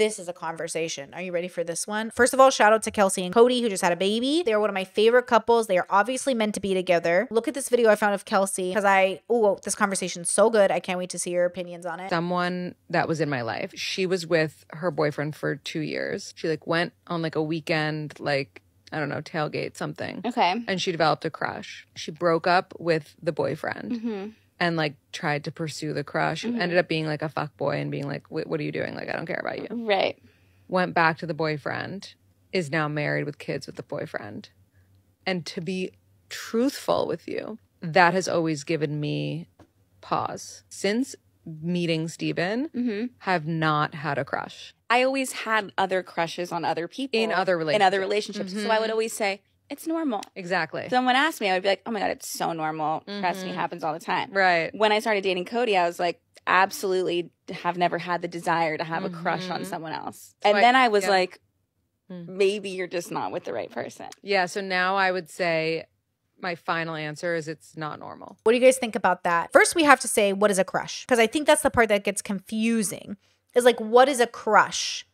this is a conversation. Are you ready for this one? First of all, shout out to Kelsey and Cody, who just had a baby. They are one of my favorite couples. They are obviously meant to be together. Look at this video I found of Kelsey because I, oh, this conversation's so good. I can't wait to see your opinions on it. someone that was in my life. She was with her boyfriend for two years. She like went on like a weekend, like I don't know, tailgate something, Okay. and she developed a crush. She broke up with the boyfriend Mm-hmm. And like tried to pursue the crush. Ended up being like a fuck boy and being like, "What are you doing? Like I don't care about you." Right. Went back to the boyfriend. Is now married with kids with the boyfriend. And to be truthful with you, that has always given me pause. Since meeting Steven, Mm-hmm. have not had a crush. I always had other crushes on other people In other In other relationships. relationships. So I would always say it's normal. Exactly. Someone asked me, I would be like, "Oh my god, it's so normal. Trust Mm-hmm. me, happens all the time." right. When I started dating Cody, I was like, absolutely have never had the desire to have a crush on someone else. And I- then I was yeah. like, Mm. maybe you're just not with the right person. Yeah. So now I would say my final answer is it's not normal. What do you guys think about that? First, we have to say, what is a crush? Because I think that's the part that gets confusing. Is like, what is a crush?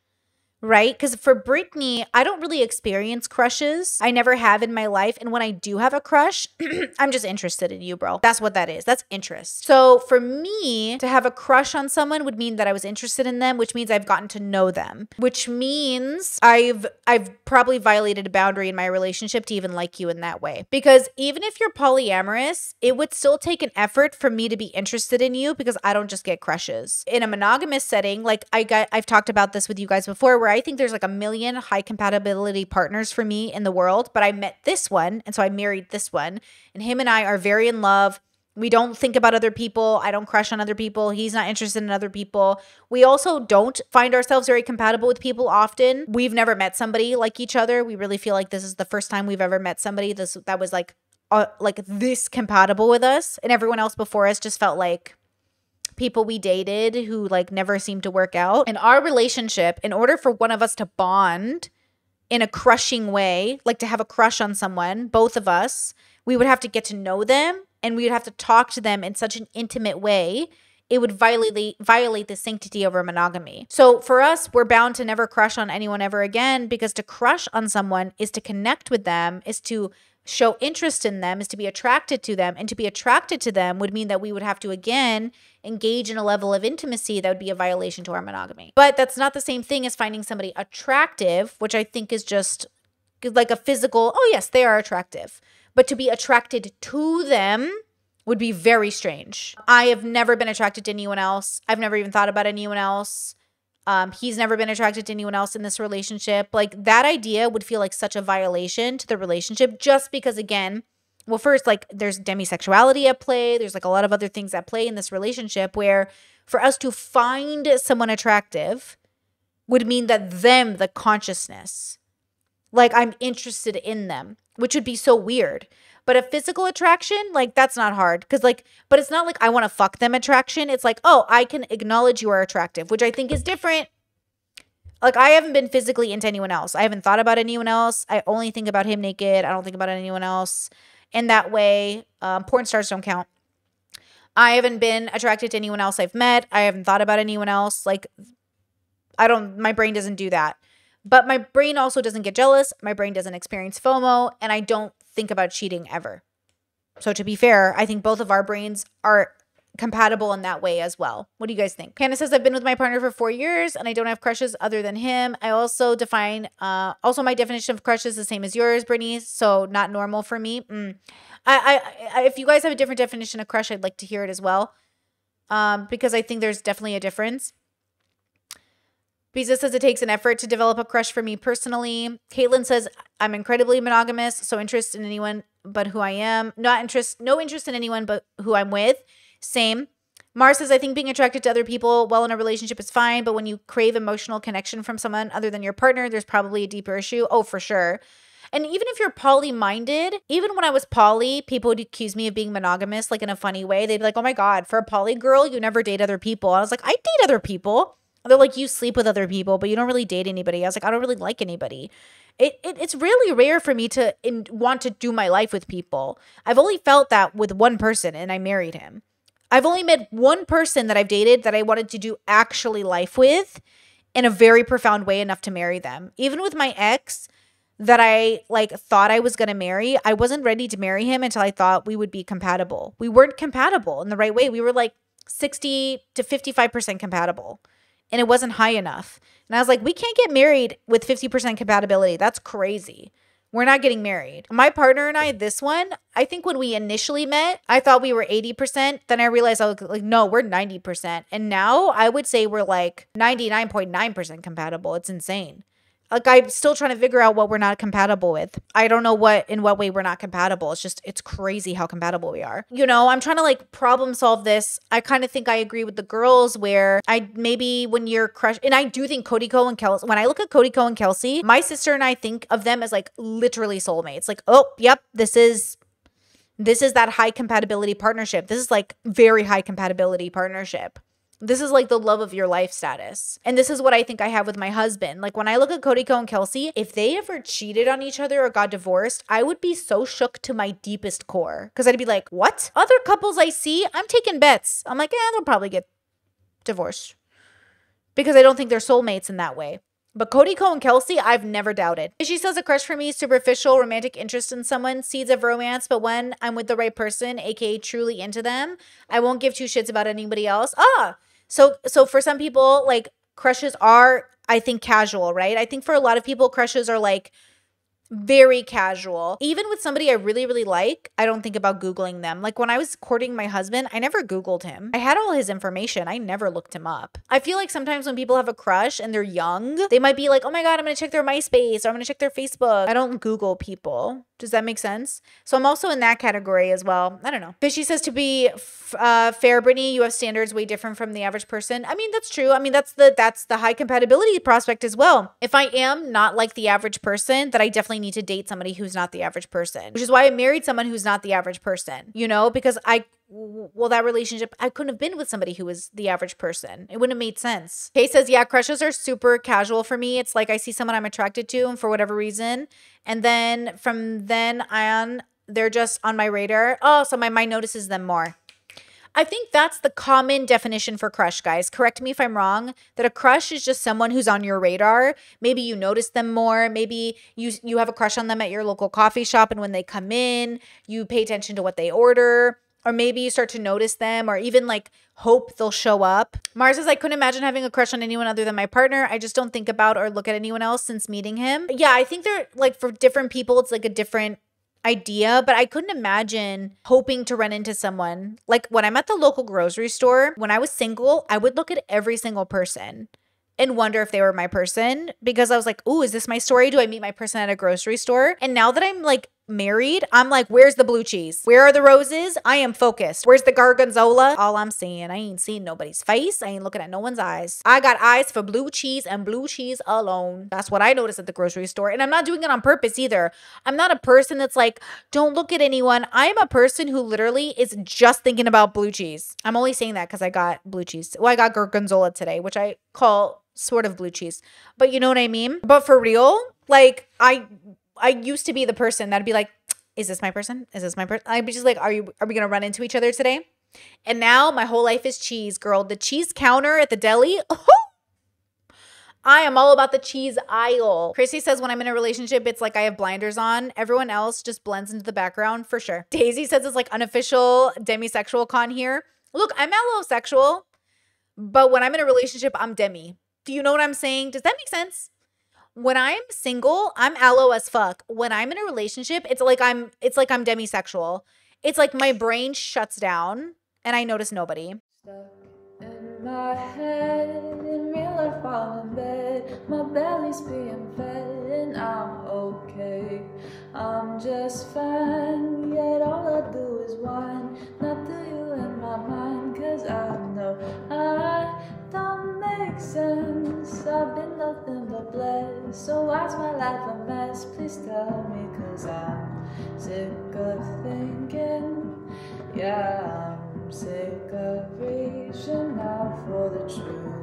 Right? Because for Brittany, I don't really experience crushes. I never have in my life. And when I do have a crush, I'm just interested in you, bro. That's what that is. That's interest. So for me, to have a crush on someone would mean that I was interested in them, which means I've gotten to know them, which means I've I've probably violated a boundary in my relationship to even like you in that way. Because even if you're polyamorous, it would still take an effort for me to be interested in you because I don't just get crushes. In a monogamous setting, like I got I've talked about this with you guys before where I think there's like a million high compatibility partners for me in the world, but I met this one and so I married this one and him and I are very in love. We don't think about other people. I don't crush on other people. He's not interested in other people. We also don't find ourselves very compatible with people often. We've never met somebody like each other. We really feel like this is the first time we've ever met somebody this that was like uh, like this compatible with us and everyone else before us just felt like people we dated who like never seemed to work out. In our relationship, in order for one of us to bond in a crushing way, like to have a crush on someone, both of us, we would have to get to know them and we would have to talk to them in such an intimate way. It would violate violate the sanctity of our monogamy. So for us, we're bound to never crush on anyone ever again because to crush on someone is to connect with them, is to show interest in them, is to be attracted to them. And to be attracted to them would mean that we would have to again engage in a level of intimacy that would be a violation to our monogamy. But that's not the same thing as finding somebody attractive, which I think is just like a physical, oh, yes, they are attractive. But to be attracted to them would be very strange. I have never been attracted to anyone else. I've never even thought about anyone else. Um, he's never been attracted to anyone else in this relationship. Like that idea would feel like such a violation to the relationship just because, again, well, first, like there's demisexuality at play. There's like a lot of other things at play in this relationship where for us to find someone attractive would mean that them, the consciousness, like I'm interested in them, which would be so weird. But a physical attraction, like that's not hard. Cause like, but it's not like I want to fuck them attraction. It's like, oh, I can acknowledge you are attractive, which I think is different. Like I haven't been physically into anyone else. I haven't thought about anyone else. I only think about him naked. I don't think about anyone else. In that way, um, porn stars don't count. I haven't been attracted to anyone else I've met. I haven't thought about anyone else. Like, I don't, my brain doesn't do that. But my brain also doesn't get jealous. My brain doesn't experience FOMO. And I don't think about cheating ever. So, to be fair, I think both of our brains are compatible in that way as well. What do you guys think? Hannah says I've been with my partner for four years and I don't have crushes other than him. I also define uh also my definition of crush is the same as yours, Brittany. So not normal for me. Mm. I, I I if you guys have a different definition of crush, I'd like to hear it as well. Um, because I think there's definitely a difference. Biza says it takes an effort to develop a crush for me personally. Caitlin says I'm incredibly monogamous, so interest in anyone but who I am. Not interest, no interest in anyone but who I'm with. Same. Mars says I think being attracted to other people while in a relationship is fine, but when you crave emotional connection from someone other than your partner, there's probably a deeper issue. Oh, for sure. And even if you're poly minded, even when I was poly, people would accuse me of being monogamous, like in a funny way. They'd be like, oh my God, for a poly girl, you never date other people. I was like, I date other people. They're like, you sleep with other people, but you don't really date anybody. I was like, I don't really like anybody. It, it it's really rare for me to in, want to do my life with people. I've only felt that with one person, and I married him. I've only met one person that I've dated that I wanted to do actually life with, in a very profound way enough to marry them. Even with my ex that I like thought I was going to marry, I wasn't ready to marry him until I thought we would be compatible. We weren't compatible in the right way. We were like 60 to 55% compatible and it wasn't high enough. And I was like, we can't get married with 50% compatibility. That's crazy. We're not getting married. My partner and I, this one, I think when we initially met, I thought we were 80%. Then I realized I was like, no, we're 90%. And now I would say we're like 99.9% compatible. It's insane like I'm still trying to figure out what we're not compatible with. I don't know what in what way we're not compatible. It's just it's crazy how compatible we are. You know, I'm trying to like problem solve this. I kind of think I agree with the girls where I maybe when you're crush and I do think Cody Ko and Kelsey when I look at Cody Ko and Kelsey, my sister and I think of them as like literally soulmates. Like, oh, yep, this is this is that high compatibility partnership. This is like very high compatibility partnership. This is like the love of your life status. And this is what I think I have with my husband. Like when I look at Cody Ko and Kelsey, if they ever cheated on each other or got divorced, I would be so shook to my deepest core. Cause I'd be like, what? Other couples I see, I'm taking bets. I'm like, yeah, they'll probably get divorced. Because I don't think they're soulmates in that way. But Cody Ko and Kelsey, I've never doubted. She says a crush for me, superficial, romantic interest in someone, seeds of romance, but when I'm with the right person, aka truly into them, I won't give two shits about anybody else. Ah, so so for some people, like crushes are, I think, casual, right? I think for a lot of people, crushes are like very casual. Even with somebody I really, really like, I don't think about Googling them. Like when I was courting my husband, I never Googled him. I had all his information. I never looked him up. I feel like sometimes when people have a crush and they're young, they might be like, oh my God, I'm to check their MySpace or I'm to check their Facebook. I don't Google people. Does that make sense? So I'm also in that category as well. I don't know. But she says to be uh, fair, Brittany, you have standards way different from the average person. I mean, that's true. I mean, that's the that's the high compatibility prospect as well. If I am not like the average person, that I definitely need to date somebody who's not the average person. Which is why I married someone who's not the average person. You know, because I well, that relationship, I couldn't have been with somebody who was the average person. It wouldn't have made sense. Kay says, Yeah, crushes are super casual for me. It's like I see someone I'm attracted to, and for whatever reason. And then from then on, they're just on my radar. Oh, so my mind notices them more. I think that's the common definition for crush, guys. Correct me if I'm wrong. That a crush is just someone who's on your radar. Maybe you notice them more. Maybe you you have a crush on them at your local coffee shop, and when they come in, you pay attention to what they order or maybe you start to notice them or even like hope they'll show up. Mars says, I couldn't imagine having a crush on anyone other than my partner. I just don't think about or look at anyone else since meeting him. Yeah, I think they're like for different people, it's like a different idea, but I couldn't imagine hoping to run into someone. Like when I'm at the local grocery store, when I was single, I would look at every single person and wonder if they were my person because I was like, "Ooh, is this my story? Do I meet my person at a grocery store?" And now that I'm like married, I'm like, where's the blue cheese? Where are the roses? I am focused. Where's the gorgonzola? All I'm seeing, I ain't seeing nobody's face. I ain't looking at no one's eyes. I got eyes for blue cheese and blue cheese alone. That's what I noticed at the grocery store. And I'm not doing it on purpose either. I'm not a person that's like, don't look at anyone. I am a person who literally is just thinking about blue cheese. I'm only saying that because I got blue cheese. Well, I got gorgonzola today, which I call sort of blue cheese. But you know what I mean? But for real, like I I used to be the person that'd be like, is this my person? Is this my person? I'd be just like, are you are we gonna run into each other today? And now my whole life is cheese, girl. The cheese counter at the deli. Oh, I am all about the cheese aisle. Chrissy says when I'm in a relationship, it's like I have blinders on. Everyone else just blends into the background for sure. Daisy says it's like unofficial demisexual con here. Look, I'm allosexual, but when I'm in a relationship, I'm demi. Do you know what I'm saying? Does that make sense? When I'm single, I'm allo as fuck. When I'm in a relationship, it's like I'm it's like I'm demisexual. It's like my brain shuts down and I notice nobody. in my head, in real life I'm in bed, my belly's being fed and I'm okay. I'm just fine, yet all I do is whine. make sense. I've been nothing but blessed. So why's my life a mess? Please tell me, cause I'm sick of thinking. Yeah, I'm sick of reaching out for the truth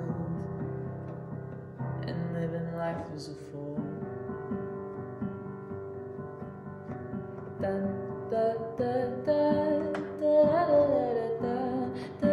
and living life as a fool. Dun, da, da, da, da, da, da, da, da, da.